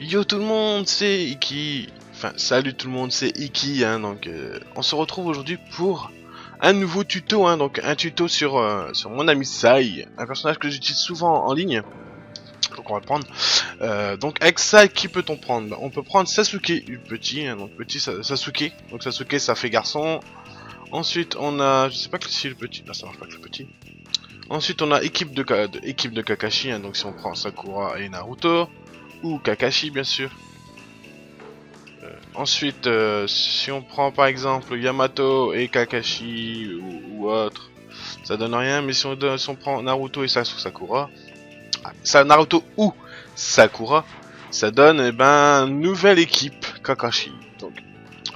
Yo tout le monde, c'est Iki. Enfin, salut tout le monde, c'est Iki. Hein, donc, euh, on se retrouve aujourd'hui pour un nouveau tuto. Hein, donc, un tuto sur euh, sur mon ami Sai, un personnage que j'utilise souvent en ligne. Donc, on va prendre. Euh, donc, avec Sai, qui peut-on prendre? On peut prendre Sasuke, petit. Hein, donc, petit Sasuke. Donc, Sasuke, ça fait garçon. Ensuite, on a, je sais pas si le petit. Ah, ça marche pas que le petit. Ensuite, on a équipe de, équipe de Kakashi. Donc, si on prend Sakura et Naruto ou Kakashi bien sûr. Euh, ensuite, euh, si on prend par exemple Yamato et Kakashi ou, autre, ça donne rien. Mais si on, prend Naruto et Sasuke Sakura, ah, ça Naruto ou Sakura, ça donne eh ben nouvelle équipe Kakashi. Donc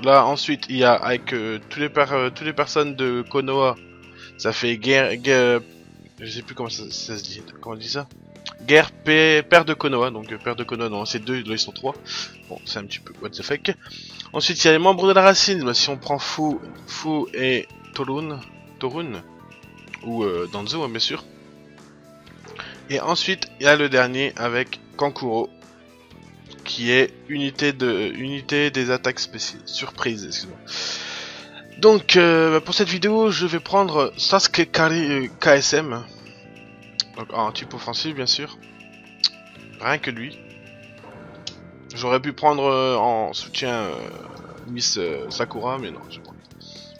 là ensuite il y a avec euh, tous les toutes les personnes de Konoha, ça fait guerre, guerre je sais plus comment ça, ça se dit, comment on dit ça? Guerre père de Konoha, donc euh, père de Konoha, non c'est deux, ils sont trois. Bon, c'est un petit peu what the fuck. Ensuite il y a les membres de la racine, si on prend Fu, Fu et Torun, Torun, ou euh, Danzo hein, bien sûr. Et ensuite il y a le dernier avec Kankuro, qui est unité de unité des attaques spéciales, surprise, excuse-moi. Donc euh, pour cette vidéo je vais prendre Sasuke KSM, donc en type offensif bien sûr. Rien que lui. J'aurais pu prendre euh, en soutien euh, Miss euh, Sakura, mais non, j'ai pas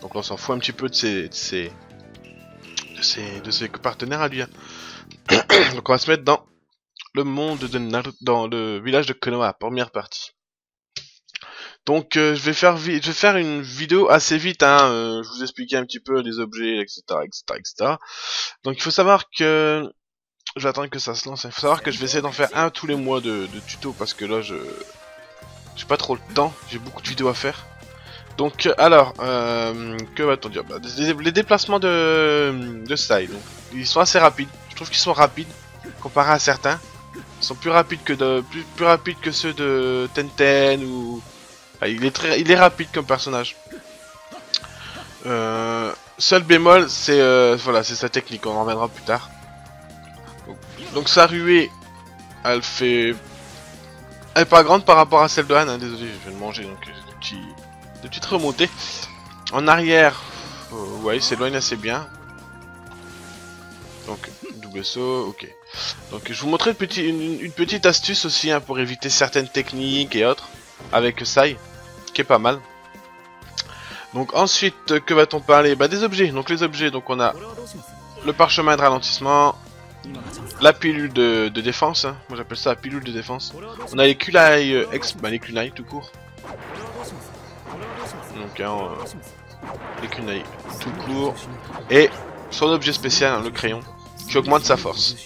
Donc on s'en fout un petit peu de ses, de ses, de ses, de ses partenaires à lui. Hein. Donc on va se mettre dans le monde de Naruto, dans le village de Konoha, première partie. Donc je vais faire je vais faire une vidéo assez vite hein, je vous expliquer un petit peu les objets etc etc etc. Donc il faut savoir que je vais attendre que ça se lance. Il faut savoir que je vais essayer d'en faire un tous les mois de, tuto parce que là je j'ai pas trop le temps, j'ai beaucoup de vidéos à faire. Donc alors, euh, que va-t-on dire? Bah, Les déplacements de, de style, ils sont assez rapides. Je trouve qu'ils sont rapides comparé à certains. Ils sont plus rapides que de plus, plus rapides que ceux de Tenten ou ah, il est très il est rapide comme personnage. Euh, seul bémol, c'est euh, voilà, c'est sa technique. On en reviendra plus tard. Donc sa ruée, elle fait... Elle est pas grande par rapport à celle de Anne, hein, désolé, je viens de manger, donc euh, de, petits... de petites remontées. En arrière, euh, il s'éloigne assez bien. Donc, double saut, ok. Donc je vous montrer une, une, petite astuce aussi hein, pour éviter certaines techniques et autres avec Sai, qui est pas mal. Donc ensuite, que va-t-on parler? Bah des objets, donc les objets, donc on a le parchemin de ralentissement, la pilule de, défense, hein. moi j'appelle ça la pilule de défense. On a les kunai euh, ex, bah les kunai tout court. Donc hein, euh, les kunai tout court et son objet spécial, hein, le crayon, qui augmente sa force.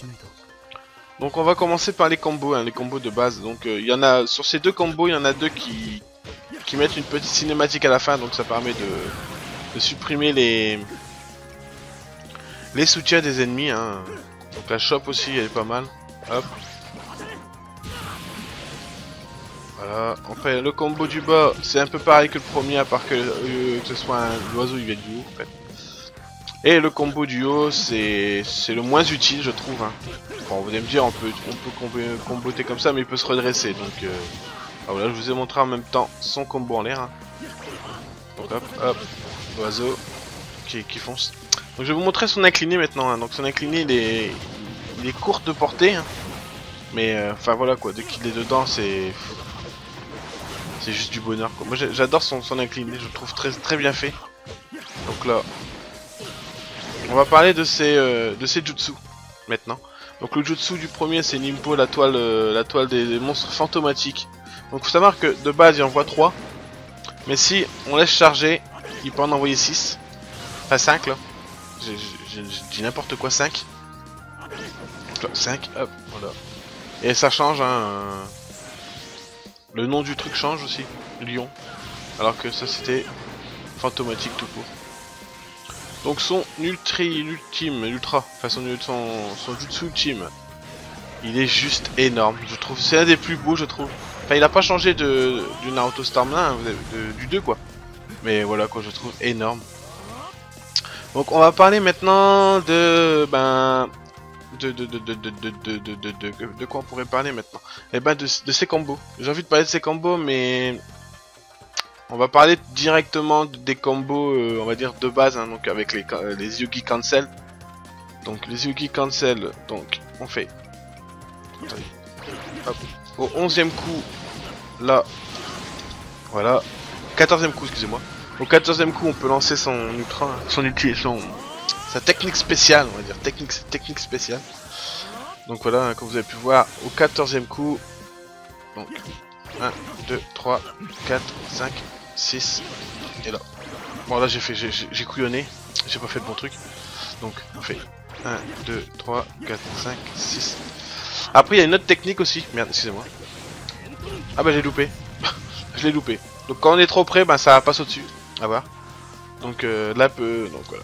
Donc on va commencer par les combos, les combos de base. Donc euh, il y en a sur ces deux combos, il y en a deux qui mettent une petite cinématique à la fin, donc ça permet de, supprimer les soutiens des ennemis. Donc la shop aussi, elle est pas mal. Hop. Voilà. Après, le combo du bas, c'est un peu pareil que le premier, à part que, euh, ce soit l'oiseau, il vient du haut. En fait. Et le combo du haut, c'est le moins utile, je trouve. Hein. Bon, vous allez me dire, on peut, on peut comboter comme ça, mais il peut se redresser. Donc, euh... ah, voilà, je vous ai montré en même temps son combo en l'air. Hein. Donc, hop, hop, l'oiseau qui, qui fonce. Donc je vais vous montrer son incliné maintenant. Hein. Donc son incliné il est, il court de portée. Hein. Mais euh, enfin voilà quoi, dès qu'il est dedans c'est... C'est juste du bonheur. Moi j'adore son, incliné, je le trouve très, bien fait. Donc là... On va parler de ses, euh, de ses jutsu maintenant. Donc le jutsu du premier c'est Nimpo, la toile, euh, des, monstres fantomatiques. Donc faut savoir que de base il envoie 3. Mais si on laisse charger, il peut en envoyer 6. Enfin 5 là j'ai dit n'importe quoi, 5. 5, hop, voilà. Et ça change, hein. Euh, le nom du truc change aussi, Lion. Alors que ça c'était fantomatique tout court. Donc son ultri, ultime, ultra, enfin son, son, jutsu ultime, il est juste énorme, je trouve. C'est un des plus beaux, je trouve. Enfin, il a pas changé de, du Naruto Stormland, hein, du 2 quoi. Mais voilà quoi, je trouve énorme. Donc on va parler maintenant de ben de de, de, de, de, de, de, de, de, quoi on pourrait parler maintenant Eh ben de, de ces combos. J'ai envie de parler de ces combos, mais on va parler directement des combos, euh, on va dire de base, hein, donc avec les, les Yugi Cancel. Donc les Yugi Cancel, donc on fait au 11 coup, là, voilà, 14 coup, excusez-moi. Au 14 coup, on peut lancer son ultra, son ulti, son sa technique spéciale, on va dire technique technique spéciale. Donc voilà, comme vous avez pu voir, au 14 coup, donc 1, 2, 3, 4, 5, 6, et là. Bon là j'ai fait, j'ai couillonné, j'ai pas fait le bon truc. Donc on fait 1, 2, 3, 4, 5, 6. Après il y a une autre technique aussi, merde, excusez-moi. Ah bah j'ai loupé, je l'ai loupé. Donc quand on est trop près, bah ça passe au-dessus, à voir. Donc euh, là, peu, donc voilà.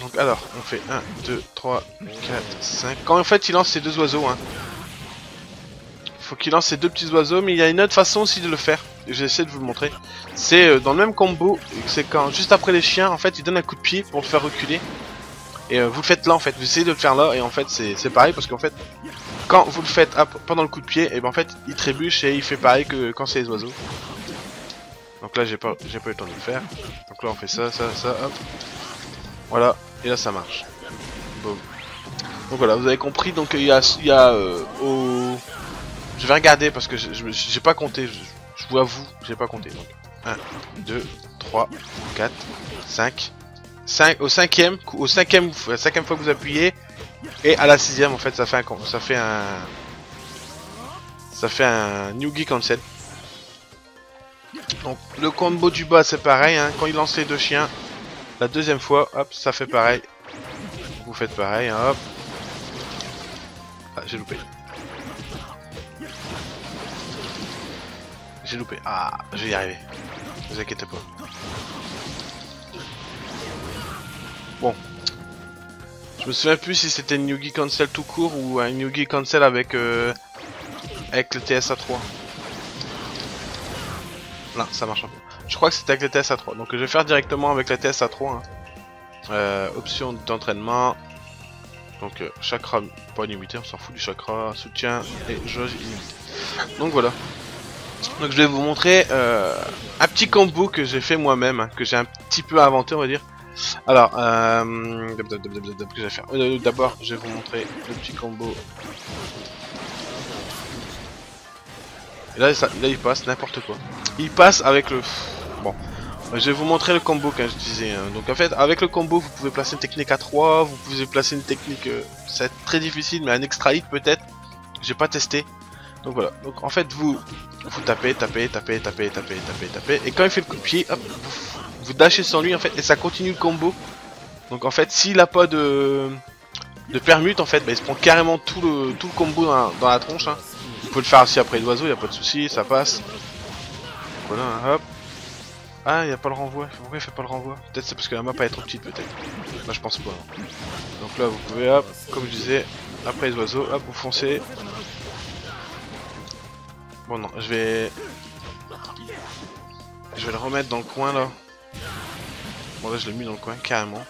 Donc alors, on fait 1, 2, 3, 4, 5. Quand en fait il lance ces deux oiseaux, hein. Faut qu'il lance ces deux petits oiseaux, mais il y a une autre façon aussi de le faire. J'ai essayé de vous le montrer. C'est euh, dans le même combo, c'est quand juste après les chiens, en fait, il donne un coup de pied pour le faire reculer. Et euh, vous le faites là en fait, vous essayez de le faire là, et en fait c'est pareil parce qu'en fait, quand vous le faites pendant le coup de pied, et ben en fait il trébuche et il fait pareil que quand c'est les oiseaux. Donc là j'ai pas, j'ai pas eu le temps de le faire. Donc là on fait ça, ça, ça, hop. Voilà, et là ça marche. Donc voilà, vous avez compris, donc il y a, il y a euh, au... Je vais regarder parce que j'ai pas compté, je, vous avoue, j'ai pas compté. Donc 1, 2, 3, 4, 5, 5 au cinquième, au cinquième, la cinquième fois que vous appuyez, et à la sixième en fait ça fait un, ça fait un, ça fait un New Geek Cancel. Donc le combo du bas c'est pareil, hein, quand il lance les deux chiens, la deuxième fois, hop, ça fait pareil. Vous faites pareil, hein, hop. Ah, j'ai loupé. J'ai loupé. Ah, je vais y arriver. Ne vous inquiétez pas. Bon. Je me souviens plus si c'était une Yugi Cancel tout court ou un Yugi Cancel avec, euh, avec le TSA3. Là, ça marche un peu. Je crois que c'était avec la TSA 3. Donc je vais faire directement avec la TSA 3. Hein. Euh, option d'entraînement. Donc euh, chakra pas limité, on s'en fout du chakra, soutien et jauge illimité. Donc voilà. Donc je vais vous montrer euh, un petit combo que j'ai fait moi-même, hein, que j'ai un petit peu inventé on va dire. Alors, euh, d'abord je vais vous montrer le petit combo. Et là, ça, il passe n'importe quoi. Il passe avec le Bon, je vais vous montrer le combo quand je disais. Hein. Donc en fait, avec le combo, vous pouvez placer une technique à 3, vous pouvez placer une technique, euh, c'est très difficile, mais un extra hit peut-être. J'ai pas testé. Donc voilà. Donc en fait, vous vous tapez, tapez, tapez, tapez, tapez, tapez, tapez, et quand il fait le pied, hop, vous, vous dashez sur lui en fait, et ça continue le combo. Donc en fait, s'il a pas de de permute en fait, bah, il se prend carrément tout le tout le combo dans la, tronche. Hein. Pouvez le faire aussi après l'oiseau, y a pas de souci, ça passe. Voilà, hop. Ah, il a pas le renvoi. Pourquoi il fait pas le renvoi? Peut-être c'est parce que la map est trop petite, peut-être. Moi, je pense pas. Donc là, vous pouvez, hop, comme je disais, après les oiseaux, hop, vous foncez. Bon, non, je vais... Je vais le remettre dans le coin, là. Bon, là, je l'ai mis dans le coin, carrément.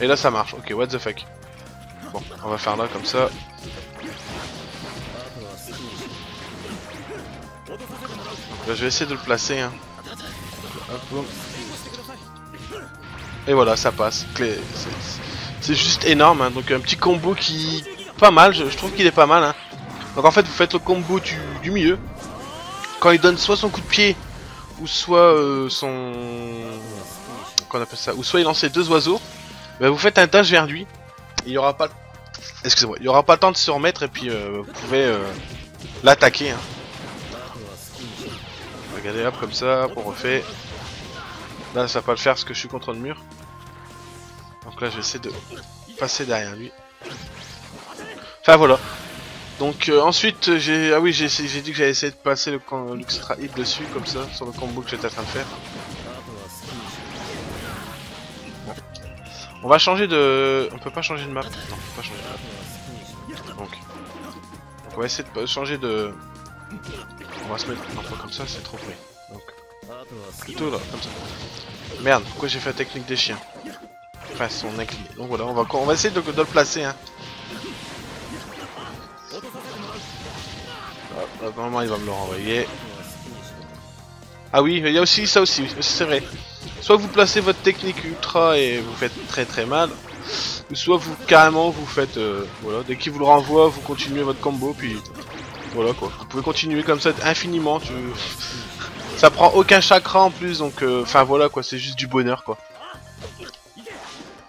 Et là, ça marche. Ok, what the fuck. Bon, on va faire là, comme ça. Bah, je vais essayer de le placer. Hein. Et voilà, ça passe. C'est juste énorme. Hein. Donc un petit combo qui... Pas mal, je, trouve qu'il est pas mal. Hein. Donc en fait, vous faites le combo du, milieu. Quand il donne soit son coup de pied, ou soit euh, son... Qu'on appelle ça Ou soit il lance deux oiseaux. Bah, vous faites un dash vers lui. Il y aura pas... Excusez-moi, il y aura pas le temps de se remettre et puis euh, vous pouvez euh, l'attaquer. Hein. Regardez, hop, comme ça, on refait. Là, ça va pas le faire parce que je suis contre le mur. Donc là, je vais essayer de passer derrière lui. Enfin, voilà. Donc euh, ensuite, j'ai... Ah oui, j'ai dit que j'allais essayer de passer l'extra hit dessus, comme ça, sur le combo que j'étais en train de faire. On va changer de... On peut pas changer de map. Non, on peut pas changer de map. Donc, Donc on va essayer de changer de... On va se mettre un peu comme ça, c'est trop près. Donc, plutôt là, comme ça. Merde, pourquoi j'ai fait la technique des chiens? Enfin son incliné. Donc voilà, on va, on va essayer de, le placer. Hein. Normalement il va me le renvoyer. Ah oui, il y a aussi ça aussi, c'est vrai. Soit vous placez votre technique ultra et vous faites très très mal, soit vous carrément vous faites, euh, voilà, dès qu'il vous le renvoie, vous continuez votre combo, puis voilà quoi. Vous pouvez continuer comme ça infiniment. Ça prend aucun chakra en plus, donc euh, enfin voilà quoi, c'est juste du bonheur quoi.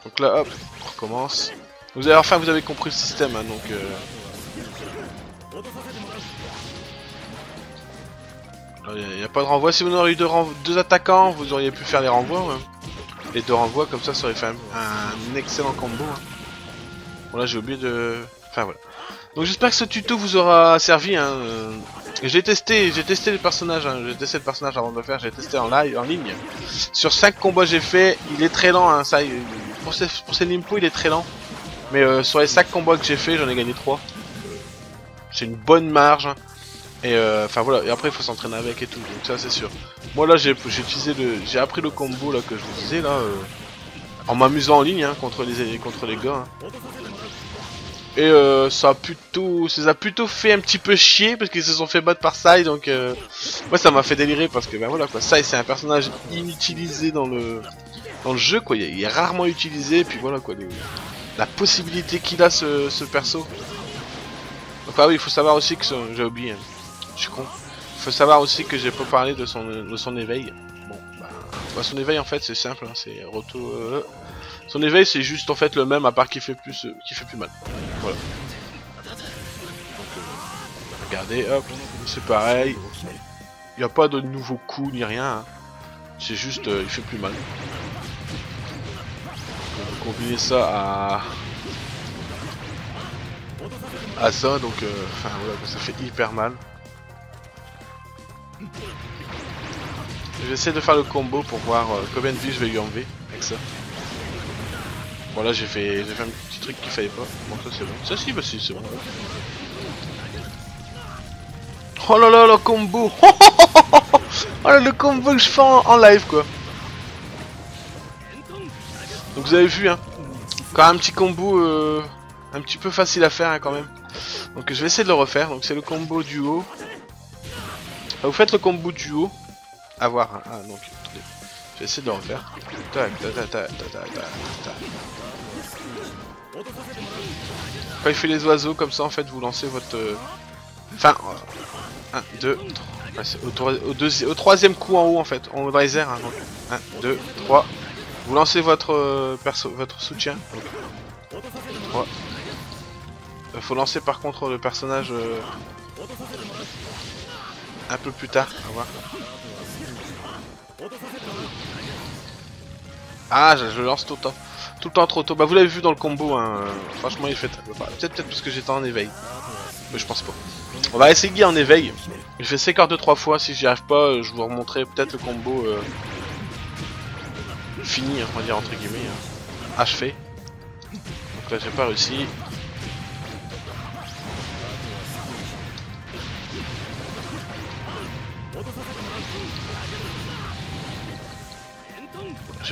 Donc là, hop, on recommence. Vous avez enfin vous avez compris le système, hein, donc. Euh... pas de renvoi. Si vous auriez eu deux, attaquants, vous auriez pu faire les renvois. Les deux renvois, comme ça, ça aurait fait un, excellent combo. Hein. Bon là j'ai oublié de... Enfin voilà. Donc j'espère que ce tuto vous aura servi. Hein. J'ai testé, j'ai testé le personnage, hein. j'ai testé le personnage avant de le faire, j'ai testé en live, en ligne. Sur 5 combats j'ai fait, il est très lent, hein, pour ces, pour ces Limpo il est très lent. Mais euh, sur les 5 combats que j'ai fait, j'en ai gagné 3. C'est une bonne marge. Et euh, enfin voilà, et après il faut s'entraîner avec et tout, donc ça c'est sûr. Moi là j'ai utilisé le. J'ai appris le combo là que je vous disais là. Euh, en m'amusant en ligne hein, contre les contre les gars. Hein. Et euh, ça a plutôt ça a plutôt fait un petit peu chier parce qu'ils se sont fait battre par Sai donc euh, moi ça m'a fait délirer parce que ben voilà quoi Sai c'est un personnage inutilisé dans le dans le jeu quoi il est, rarement utilisé et puis voilà quoi la possibilité qu'il a ce, ce perso ah oui il faut savoir aussi que j'ai oublié hein. Je suis con il faut savoir aussi que j'ai pas parlé de son de son éveil bon bah, bah son éveil en fait c'est simple hein, c'est Roto euh, son éveil c'est juste en fait le même à part qu'il fait plus euh, fait plus mal. Voilà. Donc, euh, regardez, hop, c'est pareil. Il n'y a pas de nouveaux coups ni rien. Hein. C'est juste euh, il fait plus mal. On va combiner ça à à ça donc voilà ça fait hyper mal. Je vais essayer de faire le combo pour voir combien de vie je vais lui enlever avec ça. Bon là j'ai fait, fait un petit truc qu'il fallait pas. Bon ça c'est bon. Ça si bah si c'est bon. Oh là là le combo Oh là le combo que je fais en, live quoi Donc vous avez vu hein Quand un petit combo euh, un petit peu facile à faire hein, quand même. Donc je vais essayer de le refaire. Donc c'est le combo du haut. Vous faites le combo du haut. À voir. Hein. Ah donc je vais essayer de le refaire. Tac tac tac tac tac tac tac. Quand il fait les oiseaux comme ça en fait vous lancez votre... Euh, enfin... 1, 2, 3... Au, troisième coup en haut en fait, on va les airs. 1, 2, 3. Vous lancez votre euh, soutien. Donc, 3. Il faut lancer par contre le personnage euh, un peu plus tard. Au revoir. Ah, je, je lance tout le temps tout le temps trop tôt. Bah vous l'avez vu dans le combo, hein. franchement il fait... Peut-être peut-être parce que j'étais en éveil. Mais je pense pas. On va essayer en éveil. Je fais sécart deux trois fois, si j'y arrive pas, euh, je vous remontrerai peut-être le combo euh... fini, hein, on va dire entre guillemets, hein. achevé. Donc là j'ai pas réussi.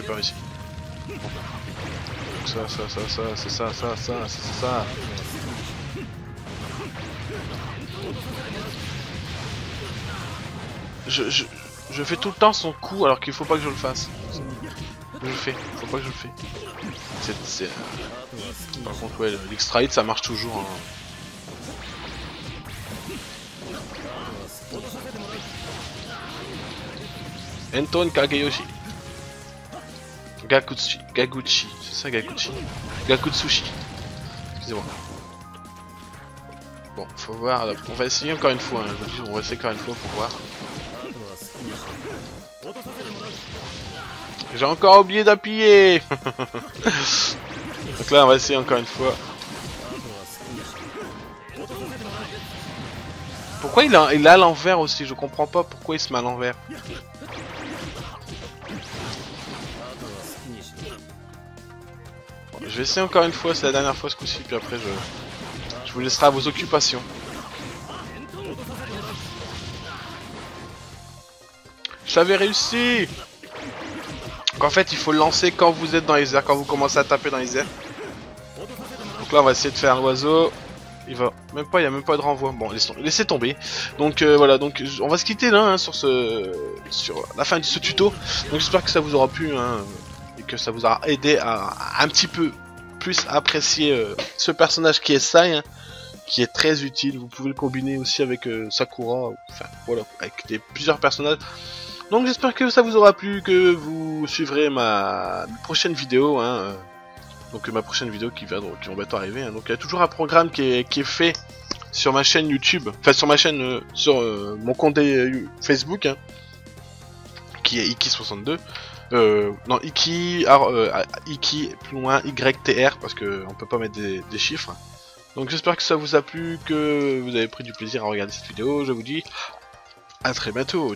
J'ai pas réussi ça, ça, ça, ça, c'est ça, ça, ça, ça. Je, je, je fais tout le temps son coup alors qu'il faut pas que je le fasse. Je le fais, faut pas que je le fais. Euh, Par contre, ouais, l'extra ça marche toujours. Hein. Enton Kageyoshi. Gakuchi, Gaguchi, c'est ça Gaguchi Gakutsushi. Excusez-moi. Bon, faut voir, on va essayer encore une fois, hein. on va essayer encore une fois pour voir. J'ai encore oublié d'appuyer Donc là on va essayer encore une fois. Pourquoi il a l'envers aussi? Je comprends pas pourquoi il se met à l'envers. Je vais essayer encore une fois, c'est la dernière fois ce coup-ci, puis après je... je vous laisserai à vos occupations. J'avais réussi qu'en fait il faut lancer quand vous êtes dans les airs, quand vous commencez à taper dans les airs. Donc là on va essayer de faire l'oiseau. Il va même pas, il y a même pas de renvoi. Bon, laissez, tomber. Donc euh, voilà, donc on va se quitter là hein, sur ce, sur la fin de ce tuto. Donc j'espère que ça vous aura plu hein, que ça vous aura aidé à, un petit peu plus apprécier euh, ce personnage qui est Sai, hein, qui est très utile. Vous pouvez le combiner aussi avec euh, Sakura, enfin voilà, avec des, plusieurs personnages. Donc j'espère que ça vous aura plu, que vous suivrez ma, prochaine vidéo. Hein, euh, donc ma prochaine vidéo qui va, qui va bientôt arriver. Hein. Donc il y a toujours un programme qui est, qui est fait sur ma chaîne YouTube, enfin sur ma chaîne, sur mon compte Facebook, qui est Iki62. Euh, non, Iki, Iki, plus loin, YTR, parce que on peut pas mettre des, des chiffres. Donc j'espère que ça vous a plu, que vous avez pris du plaisir à regarder cette vidéo. Je vous dis à très bientôt.